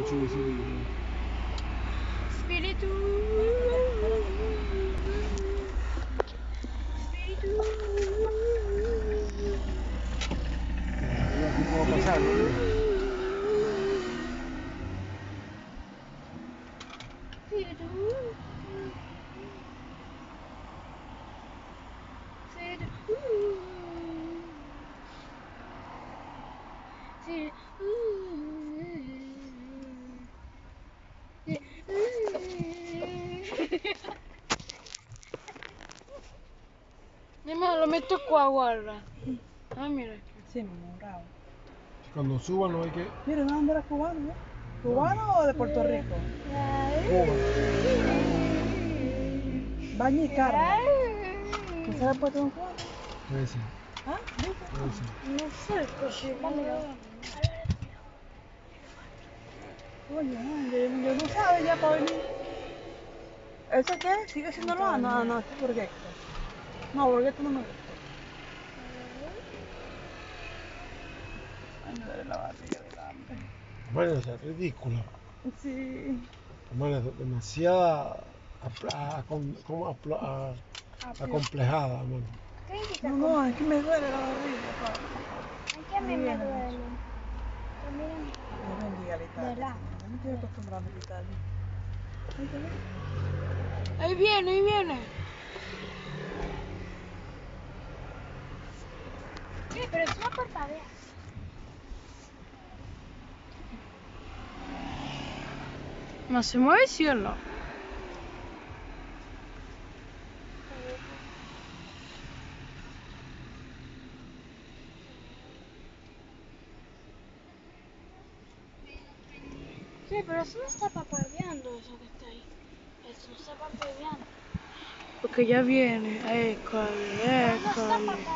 Espíritu. Espíritu. Mira, lo meto coaguarra. Ah, mira. Sí, mi amor, bravo. Cuando suban no hay que... Mira, ¿de dónde eres cubano? ¿no? ¿Cubano o de Puerto Rico? Cuba. Y carne. ¿Tú sabes Puerto Rico? Ese, ¿Ah? ¿Viste? ese. No sé, cochino. Oye, yo, yo no sabe ya para venir. ¿Eso qué? ¿Sigue siendo no? No, no, este es burgueto. No, burgueto no me gusta. Ay, me duele la barriga del hambre. Bueno, es ridícula. Sí. Bueno, es demasiada... a- a- acomplejada, mano. No, no, es que me duele la barriga, pa. Ay, que a mí me duele. También. Dios bendiga la Italia. ¿Verdad? Yo no estoy acostumbrada a Italia. Ahí viene, ahí viene. Sí, pero es una parpadea. ¿No se mueve, sí o no? Sí, pero eso no está papadeando, eso que está ahí. Eso no está papadeando. Porque ya viene. École, école.